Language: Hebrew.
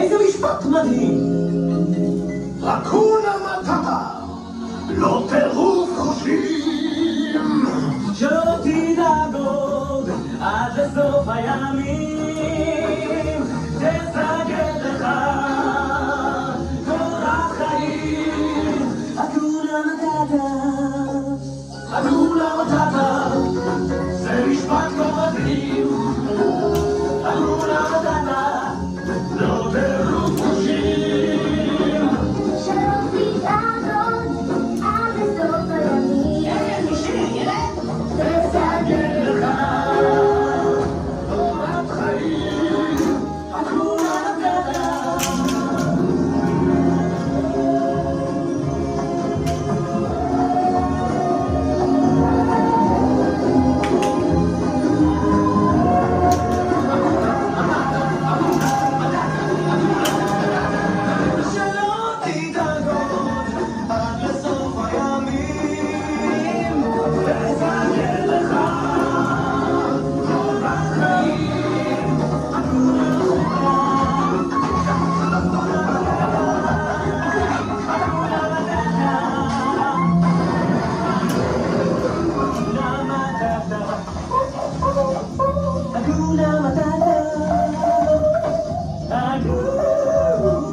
איזה משפט מדהים! רקונה מטאטה, לא טירוף חושים. שלא תדאגו עד לסוף הימים